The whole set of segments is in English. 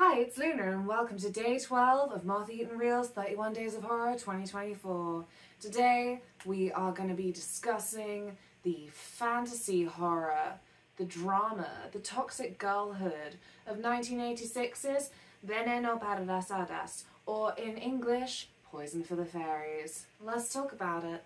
Hi, it's Luna and welcome to day 12 of Moth Eaten Reels 31 Days of Horror 2024. Today we are going to be discussing the fantasy horror, the drama, the toxic girlhood of 1986's Veneno para las Hadas, or in English, Poison for the Fairies. Let's talk about it.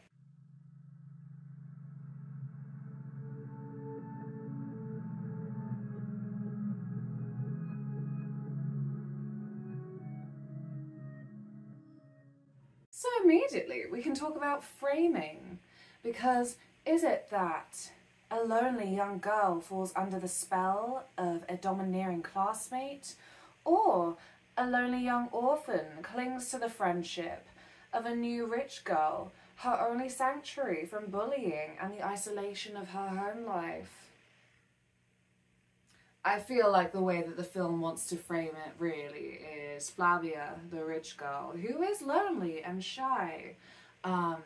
Immediately we can talk about framing because is it that a lonely young girl falls under the spell of a domineering classmate or a lonely young orphan clings to the friendship of a new rich girl, her only sanctuary from bullying and the isolation of her home life? I feel like the way that the film wants to frame it really is Flavia, the rich girl, who is lonely and shy, um,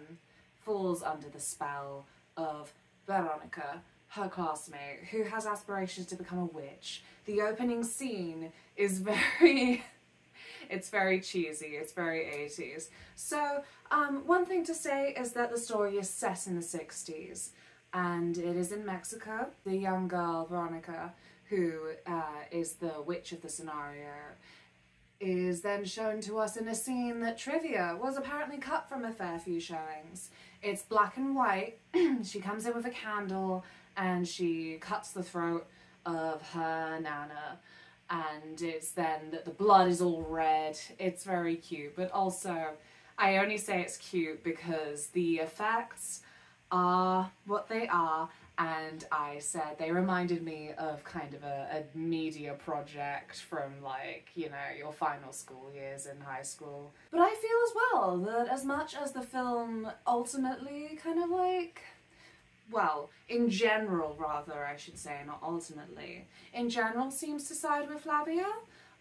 falls under the spell of Veronica, her classmate, who has aspirations to become a witch. The opening scene is very. it's very cheesy, it's very 80s. So, um, one thing to say is that the story is set in the 60s and it is in Mexico. The young girl, Veronica, who uh, is the witch of the scenario, is then shown to us in a scene that trivia was apparently cut from a fair few showings. It's black and white. she comes in with a candle and she cuts the throat of her nana. And it's then that the blood is all red. It's very cute, but also I only say it's cute because the effects are what they are and I said they reminded me of kind of a, a media project from like, you know, your final school years in high school. But I feel as well that as much as the film ultimately kind of like well, in general, rather, I should say, not ultimately, in general seems to side with Flavia.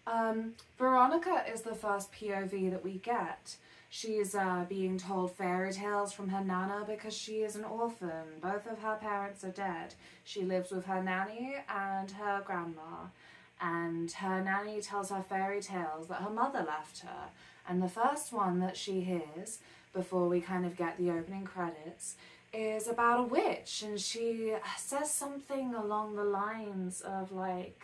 Um, Veronica is the first POV that we get. She's uh, being told fairy tales from her nana because she is an orphan. Both of her parents are dead. She lives with her nanny and her grandma. And her nanny tells her fairy tales that her mother left her. And the first one that she hears, before we kind of get the opening credits, is about a witch. And she says something along the lines of like,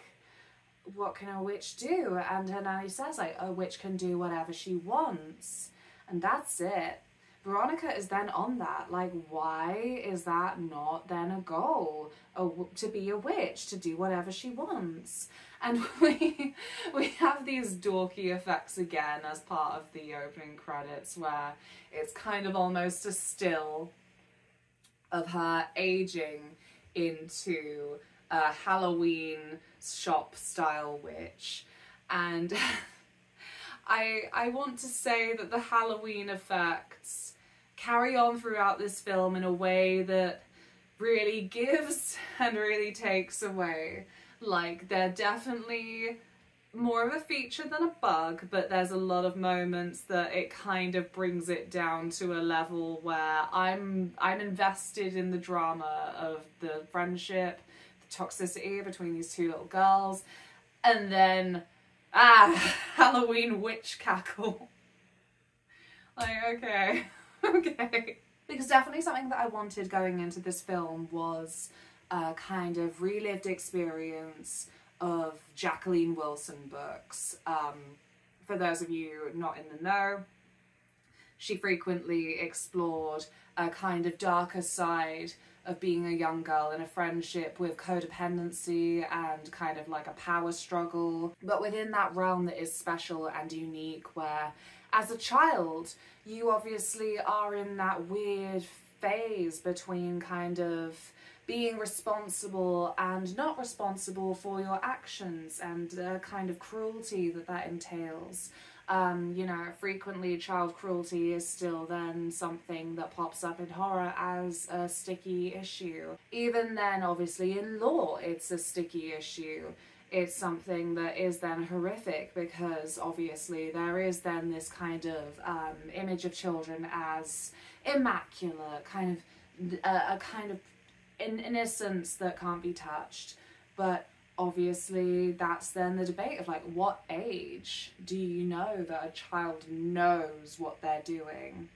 what can a witch do? And her nanny says like, a witch can do whatever she wants. And that's it. Veronica is then on that. Like, why is that not then a goal? A, to be a witch, to do whatever she wants. And we we have these dorky effects again as part of the opening credits where it's kind of almost a still of her aging into a Halloween shop style witch. And I I want to say that the Halloween effects carry on throughout this film in a way that really gives and really takes away. Like they're definitely more of a feature than a bug, but there's a lot of moments that it kind of brings it down to a level where I'm I'm invested in the drama of the friendship, the toxicity between these two little girls, and then ah Halloween witch cackle. like okay, okay. Because definitely something that I wanted going into this film was a kind of relived experience of Jacqueline Wilson books. Um, for those of you not in the know, she frequently explored a kind of darker side of being a young girl in a friendship with codependency and kind of like a power struggle, but within that realm that is special and unique, where as a child, you obviously are in that weird phase between kind of being responsible and not responsible for your actions and the kind of cruelty that that entails. Um, you know, frequently child cruelty is still then something that pops up in horror as a sticky issue. Even then, obviously, in law, it's a sticky issue. It's something that is then horrific because obviously there is then this kind of um, image of children as immaculate, kind of a, a kind of in innocence that can't be touched. But obviously that's then the debate of like what age do you know that a child knows what they're doing?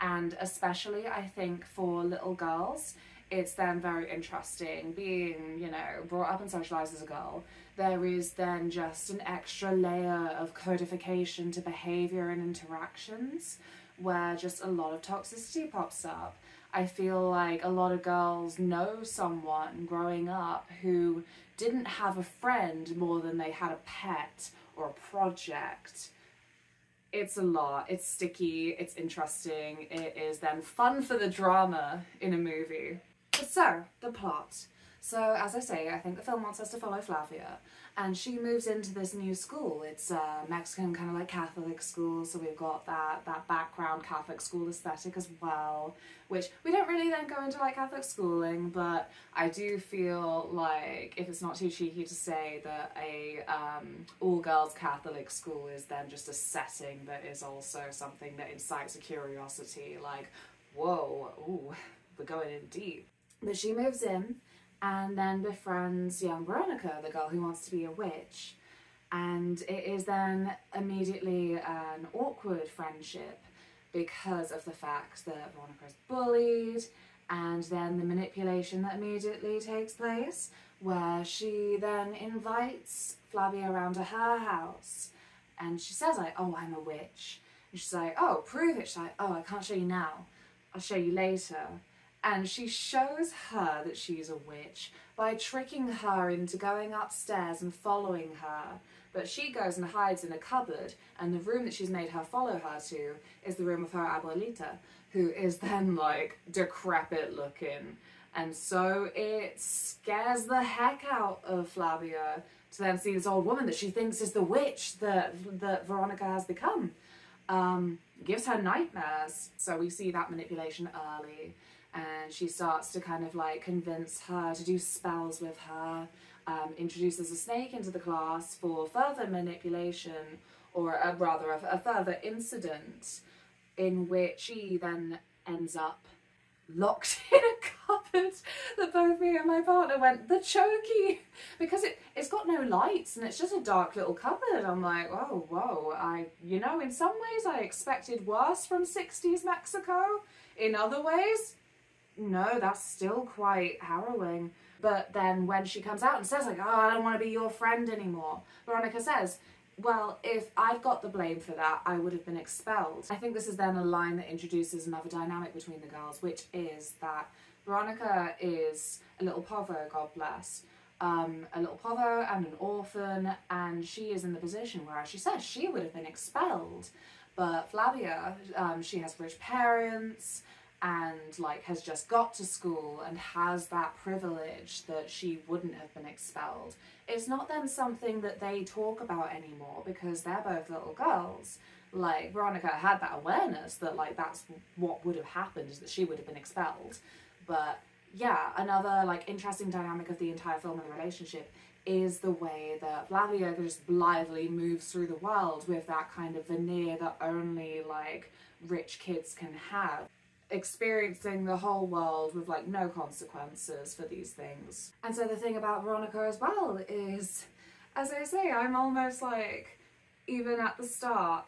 And especially i think for little girls it's then very interesting being you know brought up and socialized as a girl. There is then just an extra layer of codification to behavior and interactions where just a lot of toxicity pops up I feel like a lot of girls know someone growing up who didn't have a friend more than they had a pet or a project. It's a lot. It's sticky. It's interesting. It is then fun for the drama in a movie. So, the plot. So, as I say, I think the film wants us to follow Flavia, and she moves into this new school. It's a Mexican kind of like Catholic school, so we've got that that background Catholic school aesthetic as well, which we don't really then go into like Catholic schooling, but I do feel like if it's not too cheeky to say that a um, all girls Catholic school is then just a setting that is also something that incites a curiosity, like whoa, ooh, we're going in deep. But she moves in and then befriends young Veronica, the girl who wants to be a witch. And it is then immediately an awkward friendship because of the fact that Veronica is bullied, and then the manipulation that immediately takes place, where she then invites Flavia around to her house. And she says, like, oh, I'm a witch. And she's like, oh, prove it. She's like, oh, I can't show you now. I'll show you later and she shows her that she's a witch by tricking her into going upstairs and following her. But she goes and hides in a cupboard, and the room that she's made her follow her to is the room of her abuelita, who is then like decrepit looking. And so it scares the heck out of Flavia to then see this old woman that she thinks is the witch that, that Veronica has become. Um, gives her nightmares. So we see that manipulation early and she starts to kind of like convince her to do spells with her, um, introduces a snake into the class for further manipulation, or a, rather a, a further incident in which she then ends up locked in a cupboard that both me and my partner went the chokey! Because it it's got no lights and it's just a dark little cupboard. I'm like oh whoa i you know in some ways i expected worse from 60s mexico. In other ways no, that's still quite harrowing. But then when she comes out and says, like, oh, I don't want to be your friend anymore, Veronica says, well, if I'd got the blame for that, I would have been expelled. I think this is then a line that introduces another dynamic between the girls, which is that Veronica is a little povo, God bless, um, a little povo and an orphan, and she is in the position where, as she says, she would have been expelled. But Flavia, um, she has rich parents, and like has just got to school and has that privilege that she wouldn't have been expelled. It's not then something that they talk about anymore because they're both little girls. Like Veronica had that awareness that like that's what would have happened is that she would have been expelled. But yeah, another like interesting dynamic of the entire film and the relationship is the way that Flavia just blithely moves through the world with that kind of veneer that only like rich kids can have experiencing the whole world with like no consequences for these things. And so the thing about Veronica as well is, as I say, I'm almost like, even at the start,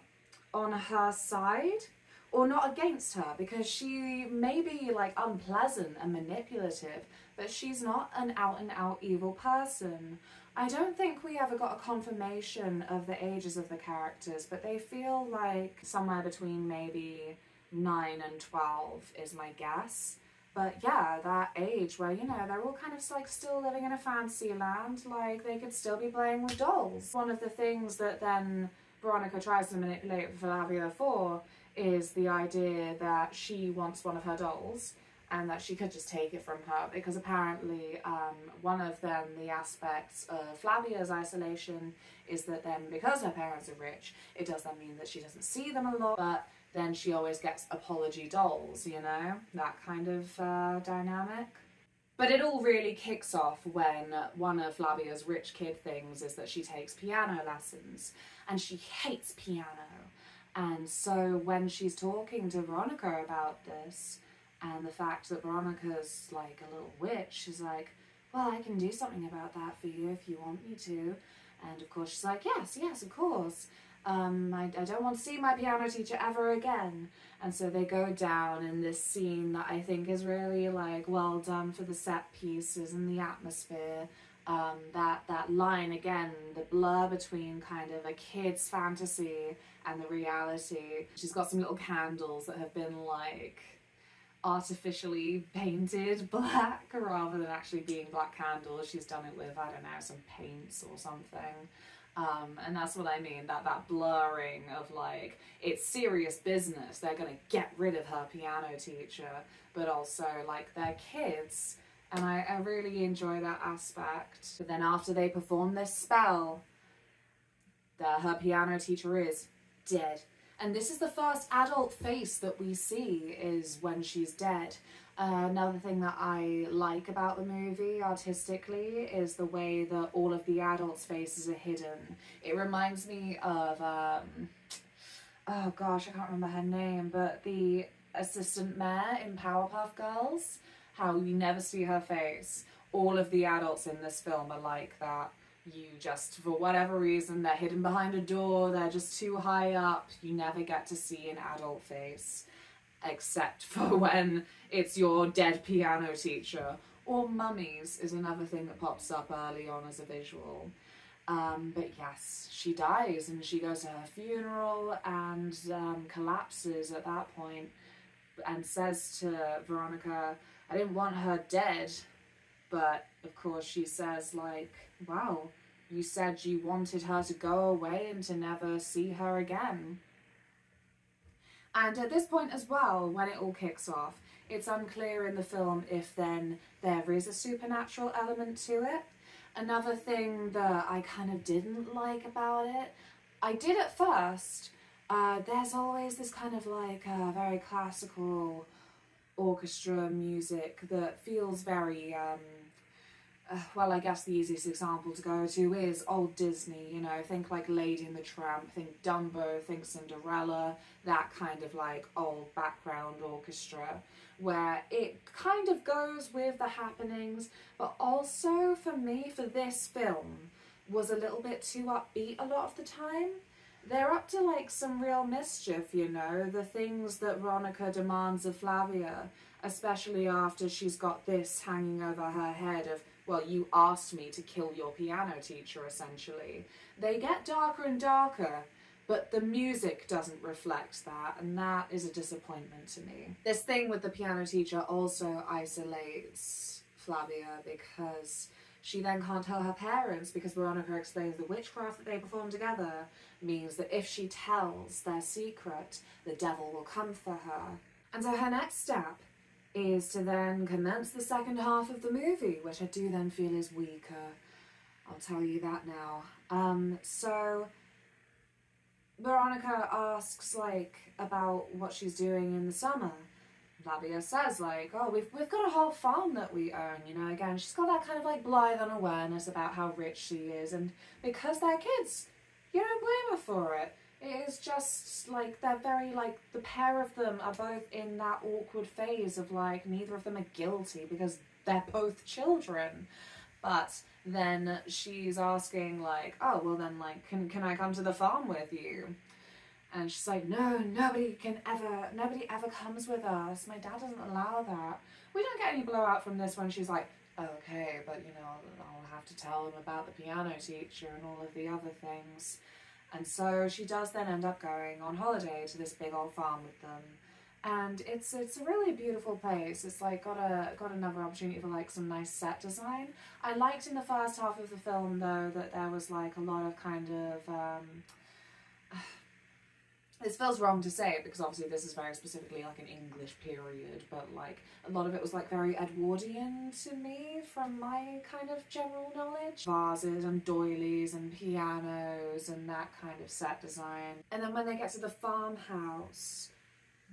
on her side or not against her because she may be like unpleasant and manipulative, but she's not an out and out evil person. I don't think we ever got a confirmation of the ages of the characters, but they feel like somewhere between maybe 9 and 12 is my guess. But yeah, that age where, you know, they're all kind of like still living in a fancy land, like they could still be playing with dolls. One of the things that then Veronica tries to manipulate Flavia for is the idea that she wants one of her dolls and that she could just take it from her because apparently um, one of them the aspects of Flavia's isolation is that then because her parents are rich it does then mean that she doesn't see them a lot but then she always gets apology dolls, you know? That kind of uh, dynamic. But it all really kicks off when one of Flavia's rich kid things is that she takes piano lessons and she hates piano. And so when she's talking to Veronica about this and the fact that Veronica's like a little witch, she's like, well, I can do something about that for you if you want me to. And of course, she's like, yes, yes, of course. Um, I, I don't want to see my piano teacher ever again. And so they go down in this scene that I think is really like well done for the set pieces and the atmosphere. Um, that that line again, the blur between kind of a kid's fantasy and the reality. She's got some little candles that have been like artificially painted black rather than actually being black candles. She's done it with, I don't know, some paints or something. Um, and that's what I mean, that, that blurring of like, it's serious business. They're to get rid of her piano teacher, but also like their kids. And I, I really enjoy that aspect. But then after they perform this spell, the, her piano teacher is dead. And this is the first adult face that we see is when she's dead. Another thing that I like about the movie artistically is the way that all of the adults' faces are hidden. It reminds me of, um, oh gosh, I can't remember her name, but the assistant mayor in Powerpuff Girls, how you never see her face. All of the adults in this film are like that you just, for whatever reason, they're hidden behind a door, they're just too high up, you never get to see an adult face, except for when it's your dead piano teacher. Or mummies is another thing that pops up early on as a visual. Um, but yes, she dies and she goes to her funeral and um, collapses at that point and says to Veronica, I didn't want her dead. But of course, she says, like, wow, you said you wanted her to go away and to never see her again. And at this point as well, when it all kicks off, it's unclear in the film if then there is a supernatural element to it. Another thing that I kind of didn't like about it, I did at first, uh, there's always this kind of like uh, very classical orchestra music that feels very um, uh, well, I guess the easiest example to go to is old Disney, you know, think like Lady and the Tramp, think Dumbo, think Cinderella, that kind of like old background orchestra, where it kind of goes with the happenings, but also for me, for this film, was a little bit too upbeat a lot of the time. They're up to like some real mischief, you know, the things that Veronica demands of Flavia, especially after she's got this hanging over her head of well, you asked me to kill your piano teacher, essentially. They get darker and darker, but the music doesn't reflect that, and that is a disappointment to me. This thing with the piano teacher also isolates Flavia because she then can't tell her parents because Veronica explains the witchcraft that they perform together means that if she tells their secret, the devil will come for her. And so her next step is to then commence the second half of the movie, which I do then feel is weaker. I'll tell you that now. Um, so Veronica asks like about what she's doing in the summer. Flavia says like, oh, we've we've got a whole farm that we own, you know. Again, she's got that kind of like blithe unawareness about how rich she is, and because they're kids, you don't blame her for it. It is just like they're very like the pair of them are both in that awkward phase of like neither of them are guilty because they're both children. But then she's asking like, oh well then like can can I come to the farm with you? And she's like, no, nobody can ever, nobody ever comes with us. My dad doesn't allow that. We don't get any blowout from this when she's like, okay, but you know, I'll have to tell them about the piano teacher and all of the other things. And so she does then end up going on holiday to this big old farm with them. And it's it's a really beautiful place. It's like got a got another opportunity for like some nice set design. I liked in the first half of the film though that there was like a lot of kind of um, this feels wrong to say because obviously this is very specifically like an English period, but like a lot of it was like very Edwardian to me from my kind of general knowledge. Vases and doilies and pianos and that kind of set design. And then when they get to the farmhouse,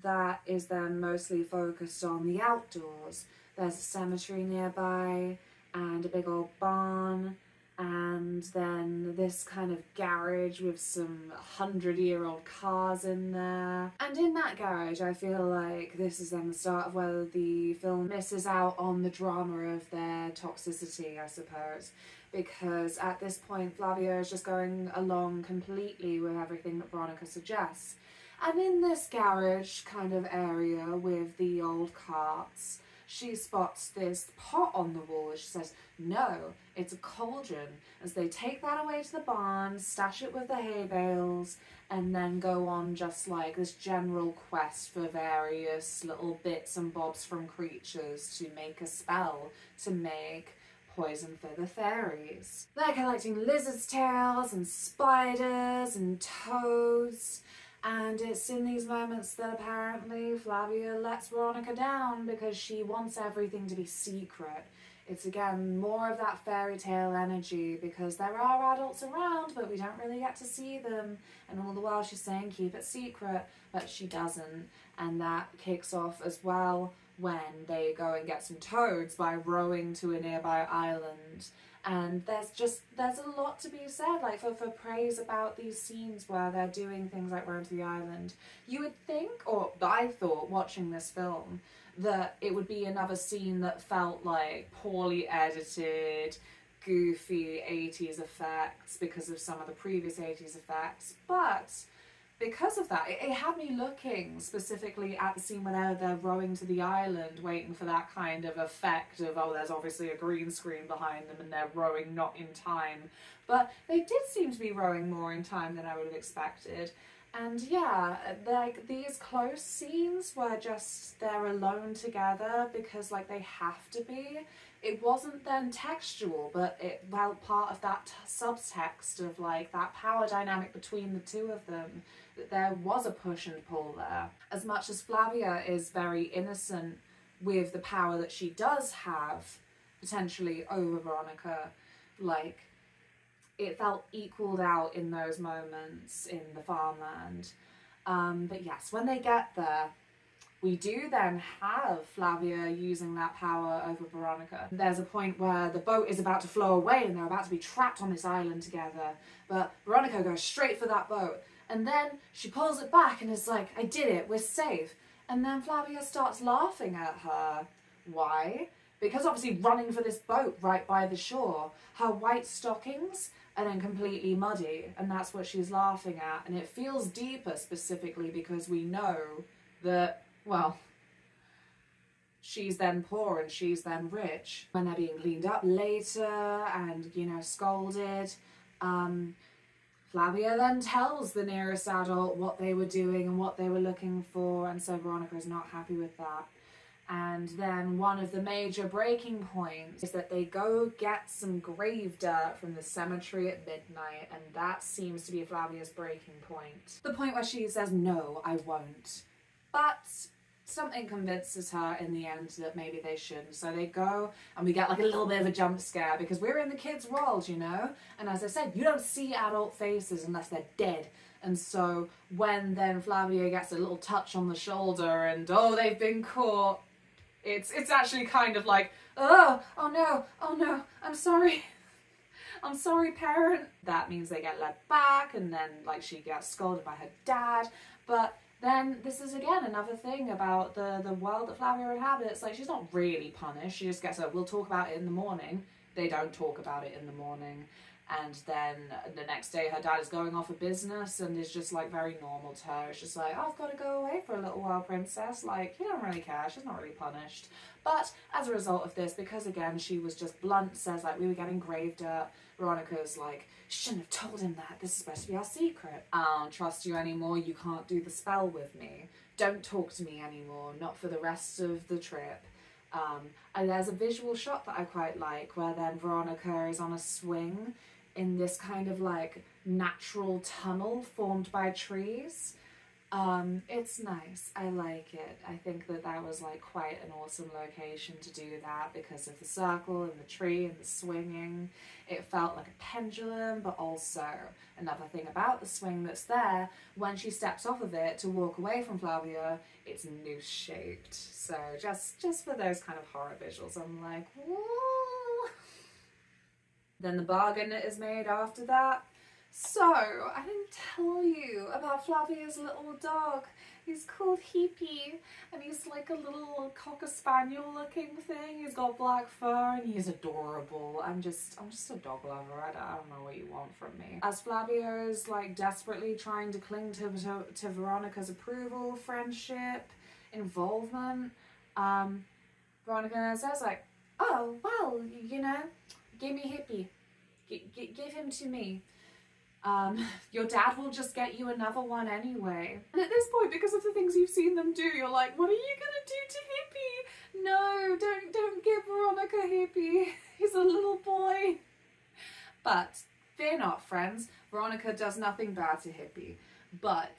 that is then mostly focused on the outdoors. There's a cemetery nearby and a big old barn and then this kind of garage with some hundred year old cars in there. And in that garage, I feel like this is then the start of where the film misses out on the drama of their toxicity, I suppose. Because at this point, Flavia is just going along completely with everything that Veronica suggests. And in this garage kind of area with the old carts, she spots this pot on the wall. and She says, No, it's a cauldron. As they take that away to the barn, stash it with the hay bales, and then go on just like this general quest for various little bits and bobs from creatures to make a spell to make poison for the fairies. They're collecting lizard's tails and spiders and toads and it's in these moments that apparently Flavia lets Veronica down because she wants everything to be secret. It's again more of that fairy tale energy because there are adults around, but we don't really get to see them. And all the while she's saying keep it secret, but she doesn't. And that kicks off as well when they go and get some toads by rowing to a nearby island and there's just there's a lot to be said like for, for praise about these scenes where they're doing things like Row to the Island. You would think, or I thought watching this film, that it would be another scene that felt like poorly edited, goofy 80s effects because of some of the previous 80s effects, but because of that, it, it, had me looking specifically at the scene where they're rowing to the island, waiting for that kind of effect of, oh, there's obviously a green screen behind them and they're rowing not in time. But they did seem to be rowing more in time than I would have expected. And yeah, like these close scenes where just they're alone together because like they have to be. It wasn't then textual, but it felt part of that subtext of like that power dynamic between the two of them there was a push and pull there. As much as Flavia is very innocent with the power that she does have potentially over Veronica, like it felt equaled out in those moments in the farmland. Um, but yes, when they get there, we do then have Flavia using that power over Veronica. There's a point where the boat is about to flow away and they're about to be trapped on this island together, but Veronica goes straight for that boat and then she pulls it back and is like, I did it, we're safe. And then Flavia starts laughing at her. Why? Because obviously running for this boat right by the shore, her white stockings are then completely muddy, and that's what she's laughing at. And it feels deeper specifically because we know that, well, she's then poor and she's then rich. When they're being cleaned up later and, you know, scolded, um, Flavia then tells the nearest adult what they were doing and what they were looking for, and so Veronica is not happy with that. And then one of the major breaking points is that they go get some grave dirt from the cemetery at midnight, and that seems to be Flavia's breaking point. The point where she says, No, I won't. But something convinces her in the end that maybe they shouldn't. So they go and we get like a little bit of a jump scare because we're in the kids' world, you know? And as I said, you don't see adult faces unless they're dead. And so when then Flavia gets a little touch on the shoulder and oh they've been caught, it's it's actually kind of like, oh, oh no, oh no, I'm sorry. I'm sorry, parent. That means they get led back and then like she gets scolded by her dad. But then this is again another thing about the the world that Flavia inhabits. Like she's not really punished. She just gets a we'll talk about it in the morning. They don't talk about it in the morning. And then the next day, her dad is going off a business and is just like very normal to her. It's just like, oh, I've got to go away for a little while, princess. Like, you don't really care. She's not really punished. But as a result of this, because again, she was just blunt, says like, we were getting grave dirt. Veronica's like, shouldn't have told him that. This is supposed to be our secret. I don't trust you anymore. You can't do the spell with me. Don't talk to me anymore. Not for the rest of the trip. Um, and there's a visual shot that I quite like where then Veronica is on a swing in this kind of like natural tunnel formed by trees. Um, it's nice. I like it. I think that that was like quite an awesome location to do that because of the circle and the tree and the swinging. It felt like a pendulum, but also another thing about the swing that's there, when she steps off of it to walk away from Flavia, it's noose shaped. So just just for those kind of horror visuals, I'm like, whoa. Then the bargain is made after that. So, I didn't tell you about Flavia's little dog. He's called Heapy, and he's like a little cocker spaniel looking thing. He's got black fur, and he's adorable. I'm just, I'm just a dog lover. I don't, I don't know what you want from me. As Flavia is like desperately trying to cling to, to, to Veronica's approval, friendship, involvement, um, Veronica says like, oh, well, you know, give me Hippie. G- g- give him to me. Um, your dad will just get you another one anyway. And at this point, because of the things you've seen them do, you're like, what are you gonna do to Hippie? No, don't don't give Veronica Hippie. He's a little boy. But fear not, friends. Veronica does nothing bad to Hippie. But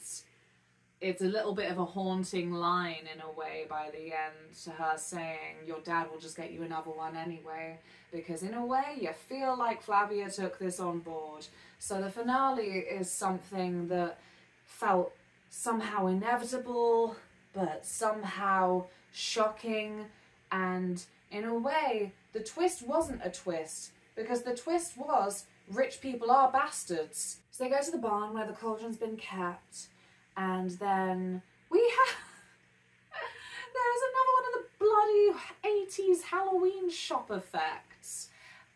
it's a little bit of a haunting line in a way by the end to her saying your dad will just get you another one anyway. Because in a way you feel like Flavia took this on board. So the finale is something that felt somehow inevitable but somehow shocking. And in a way the twist wasn't a twist because the twist was rich people are bastards. So they go to the barn where the cauldron's been kept and then we have there's another one of the bloody 80s Halloween shop effects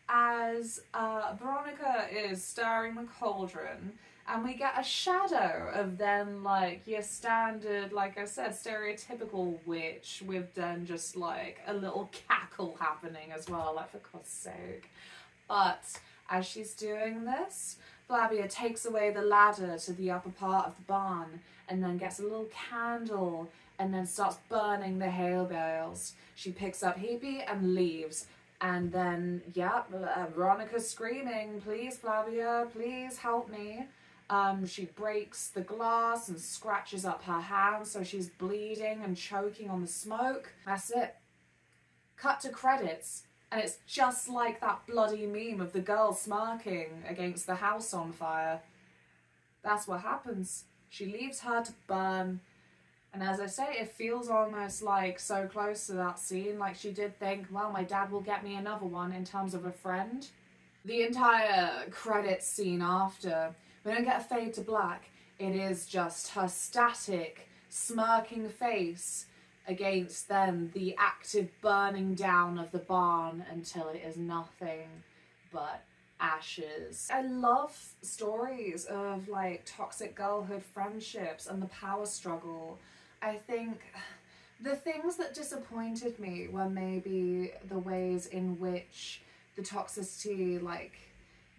as uh, Veronica is stirring the cauldron and we get a shadow of then like your standard like I said stereotypical witch with then just like a little cackle happening as well like for God's sake. But as she's doing this Flavia takes away the ladder to the upper part of the barn and then gets a little candle and then starts burning the hay bales. She picks up Heapy and leaves. And then, yeah, uh, Veronica's screaming, please, Flavia, please help me. Um, she breaks the glass and scratches up her hand, so she's bleeding and choking on the smoke. That's it. Cut to credits. And it's just like that bloody meme of the girl smirking against the house on fire. That's what happens. She leaves her to burn. And as I say, it feels almost like so close to that scene. Like she did think, well, my dad will get me another one in terms of a friend. The entire credit scene after, we don't get a fade to black. It is just her static, smirking face against then the active burning down of the barn until it is nothing but ashes. I love stories of like toxic girlhood friendships and the power struggle. I think the things that disappointed me were maybe the ways in which the toxicity like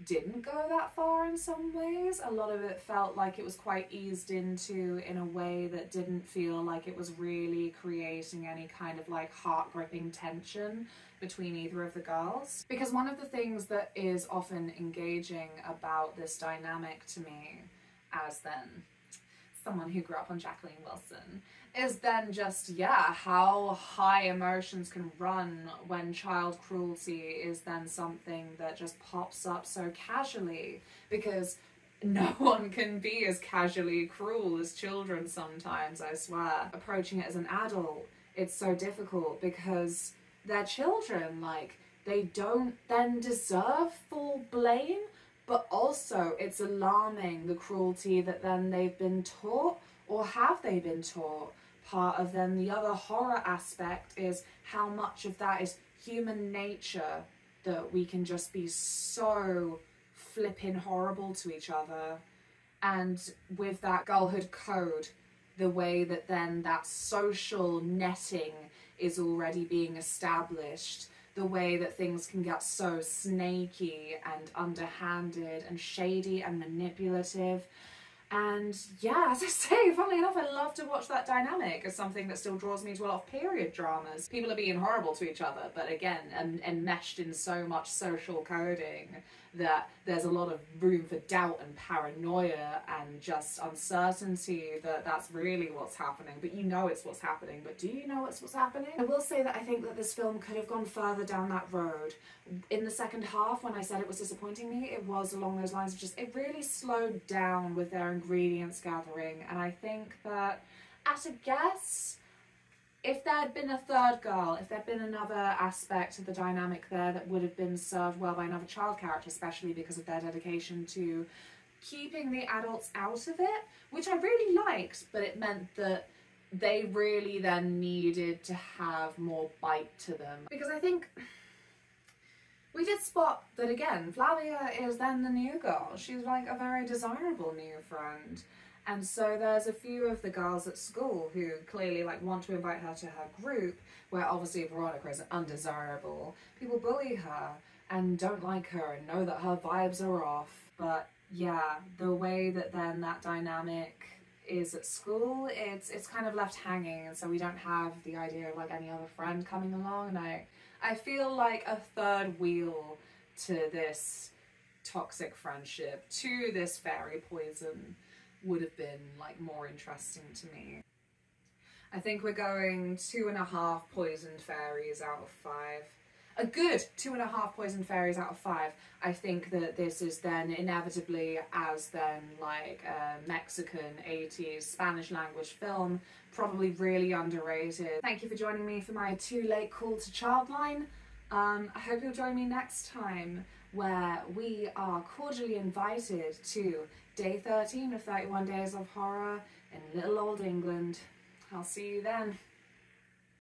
didn't go that far in some ways. A lot of it felt like it was quite eased into in a way that didn't feel like it was really creating any kind of like heart gripping tension between either of the girls. Because one of the things that is often engaging about this dynamic to me, as then someone who grew up on Jacqueline Wilson, is then just, yeah, how high emotions can run when child cruelty is then something that just pops up so casually because no one can be as casually cruel as children sometimes, I swear. Approaching it as an adult, it's so difficult because they're children, like, they don't then deserve full blame, but also it's alarming the cruelty that then they've been taught or have they been taught part of then the other horror aspect is how much of that is human nature that we can just be so flipping horrible to each other. And with that girlhood code the way that then that social netting is already being established the way that things can get so snaky and underhanded and shady and manipulative and yeah, as I say, funnily enough, I love to watch that dynamic as something that still draws me to a lot of period dramas. People are being horrible to each other, but again, and enmeshed in so much social coding that there's a lot of room for doubt and paranoia and just uncertainty that that's really what's happening. But you know it's what's happening. But do you know it's what's happening? I will say that I think that this film could have gone further down that road. In the second half, when I said it was disappointing me, it was along those lines of just it really slowed down with their ingredients gathering. And I think that at a guess, if there had been a third girl, if there'd been another aspect of the dynamic there that would have been served well by another child character, especially because of their dedication to keeping the adults out of it, which I really liked, but it meant that they really then needed to have more bite to them. Because I think we did spot that again, Flavia is then the new girl. She's like a very desirable new friend. And so there's a few of the girls at school who clearly like want to invite her to her group, where obviously Veronica is undesirable. People bully her and don't like her and know that her vibes are off. But yeah, the way that then that dynamic is at school, it's it's kind of left hanging, and so we don't have the idea of like any other friend coming along. And I I feel like a third wheel to this toxic friendship, to this fairy poison would have been like more interesting to me. I think we're going two and a half poisoned fairies out of five. A good two and a half poisoned fairies out of five. I think that this is then inevitably as then like a Mexican 80s Spanish language film, probably really underrated. Thank you for joining me for my too late call to Childline. Um, I hope you'll join me next time where we are cordially invited to day 13 of 31 Days of Horror in little old England. I'll see you then.